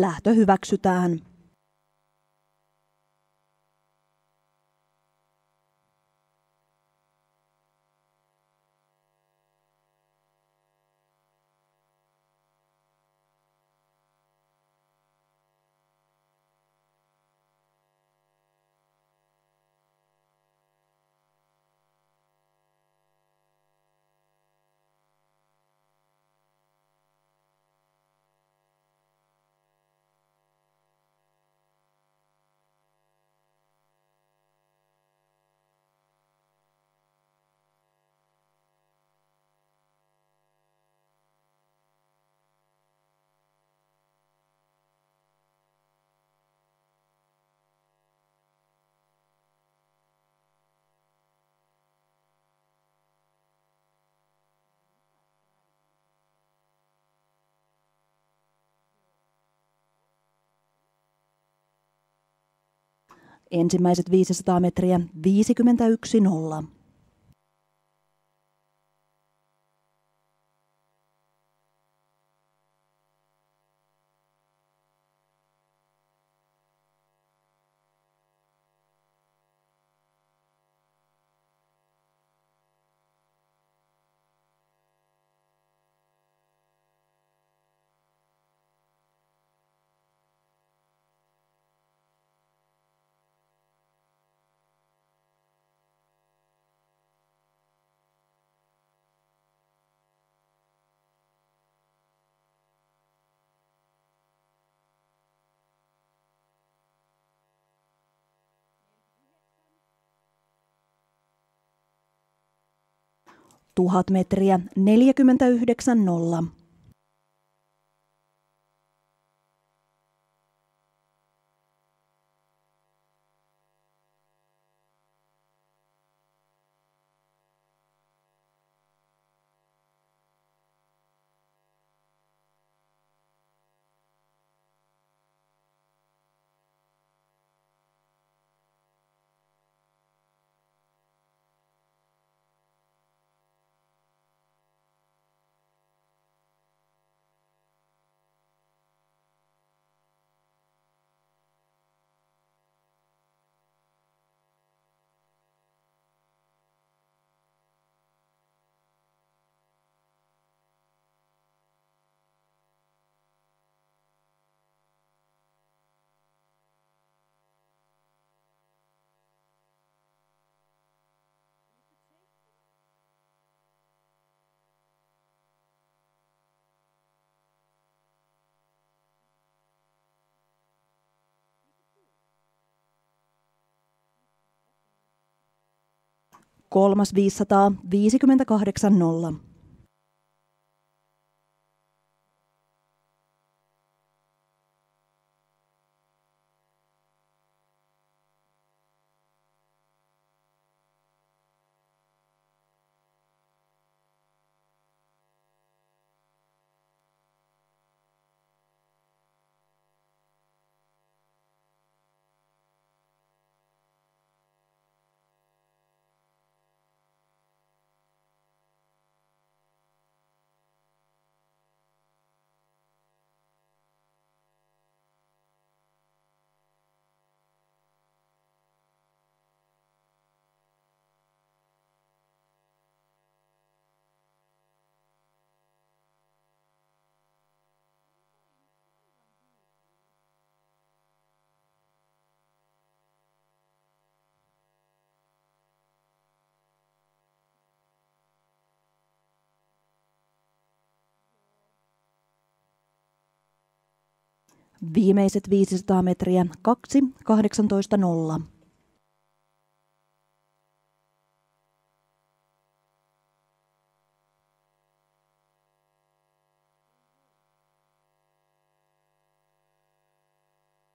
Lähtö hyväksytään. Ensimmäiset 500 metriä 51 nolla. 1000 metriä 49.0. Kolmas 500 58.0. Viimeiset 500 metriä 2, 18, 0.